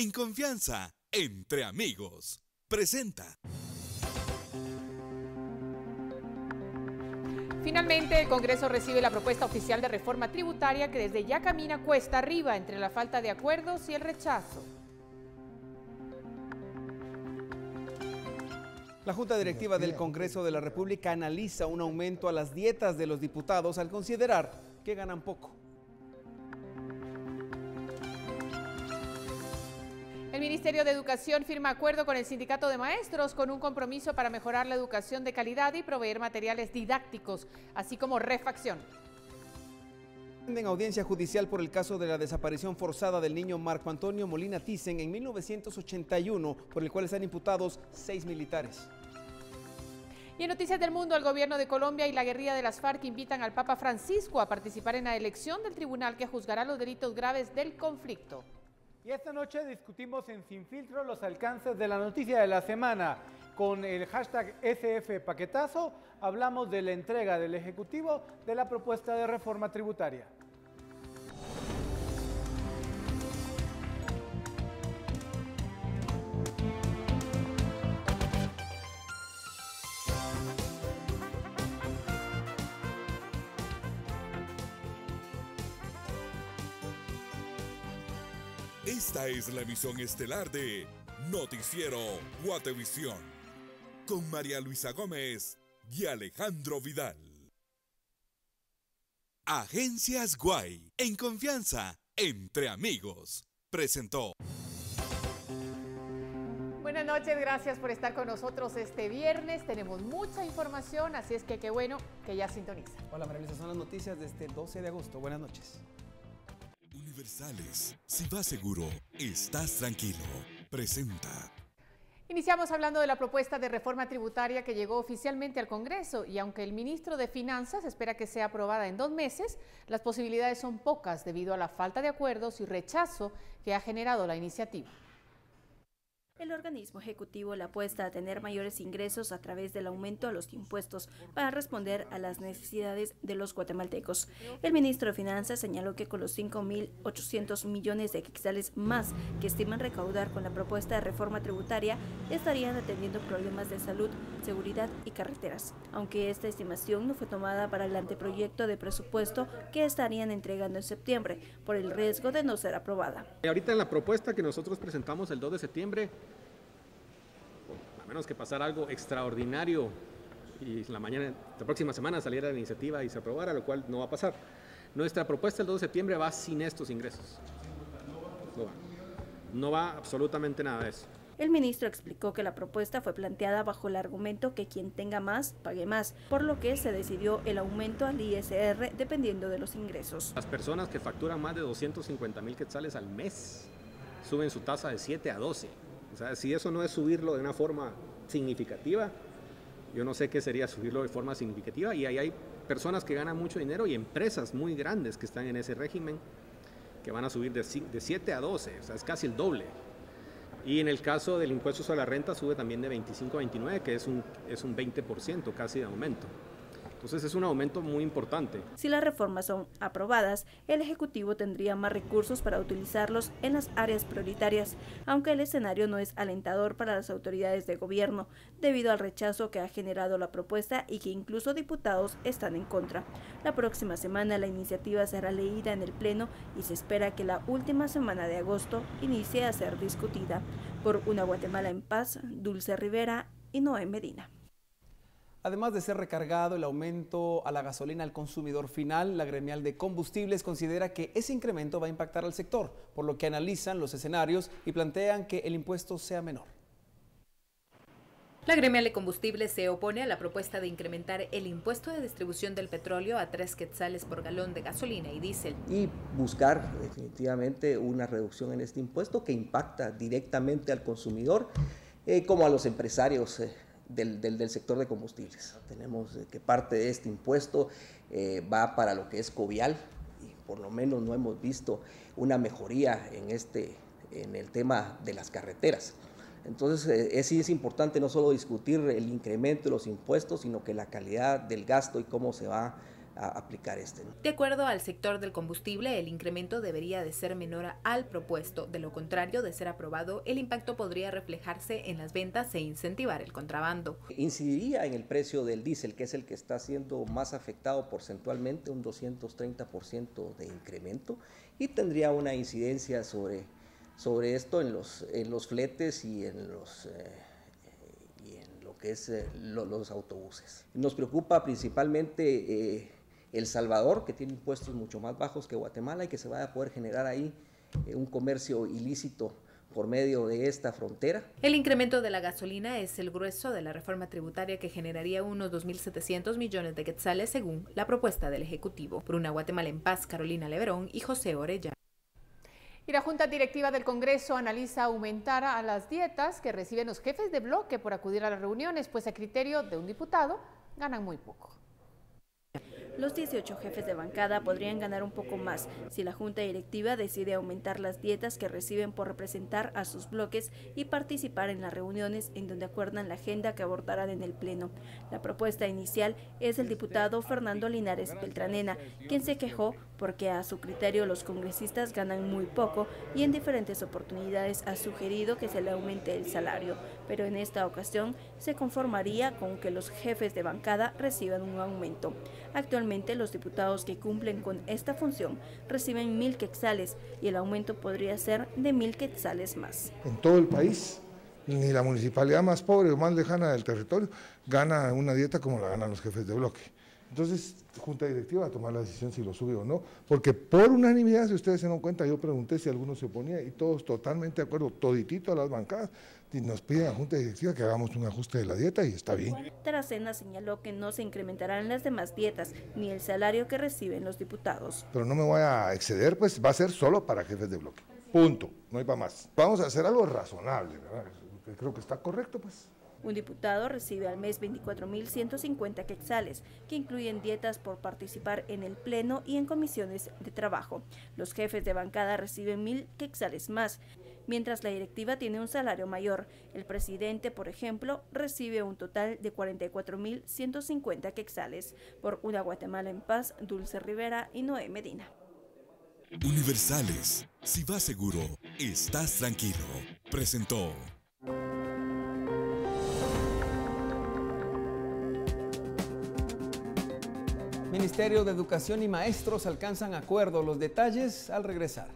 en confianza, entre amigos. Presenta. Finalmente, el Congreso recibe la propuesta oficial de reforma tributaria que desde ya camina cuesta arriba entre la falta de acuerdos y el rechazo. La Junta Directiva del Congreso de la República analiza un aumento a las dietas de los diputados al considerar que ganan poco. El Ministerio de Educación firma acuerdo con el Sindicato de Maestros con un compromiso para mejorar la educación de calidad y proveer materiales didácticos, así como refacción. En audiencia judicial por el caso de la desaparición forzada del niño Marco Antonio Molina Thyssen en 1981, por el cual están imputados seis militares. Y en Noticias del Mundo, el gobierno de Colombia y la guerrilla de las FARC invitan al Papa Francisco a participar en la elección del tribunal que juzgará los delitos graves del conflicto. Y esta noche discutimos en Sin Filtro los alcances de la noticia de la semana. Con el hashtag SF Paquetazo hablamos de la entrega del Ejecutivo de la propuesta de reforma tributaria. Esta es la emisión estelar de Noticiero Guatevisión con María Luisa Gómez y Alejandro Vidal. Agencias Guay, en confianza, entre amigos, presentó. Buenas noches, gracias por estar con nosotros este viernes. Tenemos mucha información, así es que qué bueno que ya sintoniza. Hola María Luisa, son las noticias de este 12 de agosto. Buenas noches. Universales, si vas seguro, estás tranquilo. Presenta. Iniciamos hablando de la propuesta de reforma tributaria que llegó oficialmente al Congreso y aunque el ministro de Finanzas espera que sea aprobada en dos meses, las posibilidades son pocas debido a la falta de acuerdos y rechazo que ha generado la iniciativa. El organismo ejecutivo le apuesta a tener mayores ingresos a través del aumento a los impuestos para responder a las necesidades de los guatemaltecos. El ministro de Finanzas señaló que con los 5.800 millones de quetzales más que estiman recaudar con la propuesta de reforma tributaria, estarían atendiendo problemas de salud, seguridad y carreteras, aunque esta estimación no fue tomada para el anteproyecto de presupuesto que estarían entregando en septiembre, por el riesgo de no ser aprobada. Ahorita en la propuesta que nosotros presentamos el 2 de septiembre, menos que pasara algo extraordinario y la mañana, la próxima semana saliera la iniciativa y se aprobara, lo cual no va a pasar. Nuestra propuesta el 2 de septiembre va sin estos ingresos. No va. No va absolutamente nada de eso. El ministro explicó que la propuesta fue planteada bajo el argumento que quien tenga más, pague más, por lo que se decidió el aumento al ISR dependiendo de los ingresos. Las personas que facturan más de 250 mil quetzales al mes suben su tasa de 7 a 12. O sea, si eso no es subirlo de una forma significativa, yo no sé qué sería subirlo de forma significativa. Y ahí hay personas que ganan mucho dinero y empresas muy grandes que están en ese régimen que van a subir de 7 a 12, o sea, es casi el doble. Y en el caso del impuesto sobre la renta sube también de 25 a 29, que es un, es un 20% casi de aumento. Entonces es un aumento muy importante. Si las reformas son aprobadas, el Ejecutivo tendría más recursos para utilizarlos en las áreas prioritarias, aunque el escenario no es alentador para las autoridades de gobierno, debido al rechazo que ha generado la propuesta y que incluso diputados están en contra. La próxima semana la iniciativa será leída en el Pleno y se espera que la última semana de agosto inicie a ser discutida. Por una Guatemala en paz, Dulce Rivera y Noé Medina. Además de ser recargado el aumento a la gasolina al consumidor final, la gremial de combustibles considera que ese incremento va a impactar al sector, por lo que analizan los escenarios y plantean que el impuesto sea menor. La gremial de combustibles se opone a la propuesta de incrementar el impuesto de distribución del petróleo a tres quetzales por galón de gasolina y diésel. Y buscar definitivamente una reducción en este impuesto que impacta directamente al consumidor eh, como a los empresarios. Eh, del, del, sector de combustibles. Tenemos que parte de este impuesto eh, va para lo que es covial y por lo menos no hemos visto una mejoría en, este, en el tema de las carreteras. Entonces, eh, es, es importante no solo discutir el incremento de los impuestos, sino que la calidad del gasto y cómo se va a aplicar este. De acuerdo al sector del combustible, el incremento debería de ser menor al propuesto. De lo contrario, de ser aprobado, el impacto podría reflejarse en las ventas e incentivar el contrabando. Incidiría en el precio del diésel, que es el que está siendo más afectado porcentualmente, un 230% de incremento, y tendría una incidencia sobre, sobre esto en los, en los fletes y en los... Eh, y en lo que es eh, los autobuses. Nos preocupa principalmente eh, el Salvador, que tiene impuestos mucho más bajos que Guatemala y que se va a poder generar ahí eh, un comercio ilícito por medio de esta frontera. El incremento de la gasolina es el grueso de la reforma tributaria que generaría unos 2.700 millones de quetzales según la propuesta del Ejecutivo. Por una Guatemala en paz, Carolina Leverón y José Orella. Y la Junta Directiva del Congreso analiza aumentar a las dietas que reciben los jefes de bloque por acudir a las reuniones, pues a criterio de un diputado ganan muy poco. Los 18 jefes de bancada podrían ganar un poco más si la Junta Directiva decide aumentar las dietas que reciben por representar a sus bloques y participar en las reuniones en donde acuerdan la agenda que abordarán en el Pleno. La propuesta inicial es del diputado Fernando Linares Beltranena, quien se quejó porque a su criterio los congresistas ganan muy poco y en diferentes oportunidades ha sugerido que se le aumente el salario, pero en esta ocasión se conformaría con que los jefes de bancada reciban un aumento. Actualmente los diputados que cumplen con esta función reciben mil quetzales y el aumento podría ser de mil quetzales más. En todo el país, ni la municipalidad más pobre o más lejana del territorio gana una dieta como la ganan los jefes de bloque. Entonces, Junta Directiva va a tomar la decisión si lo sube o no, porque por unanimidad, si ustedes se dan cuenta, yo pregunté si alguno se oponía y todos totalmente de acuerdo, toditito a las bancadas, y nos piden a Junta Directiva que hagamos un ajuste de la dieta y está bien. Taracena señaló que no se incrementarán las demás dietas ni el salario que reciben los diputados. Pero no me voy a exceder, pues va a ser solo para jefes de bloque. Punto, no hay para más. Vamos a hacer algo razonable, ¿verdad? Creo que está correcto, pues. Un diputado recibe al mes 24.150 quetzales, que incluyen dietas por participar en el Pleno y en comisiones de trabajo. Los jefes de bancada reciben mil quetzales más, mientras la directiva tiene un salario mayor. El presidente, por ejemplo, recibe un total de 44.150 quetzales. Por una Guatemala en paz, Dulce Rivera y Noé Medina. Universales. Si vas seguro, estás tranquilo. Presentó. Ministerio de Educación y maestros alcanzan acuerdo. Los detalles al regresar.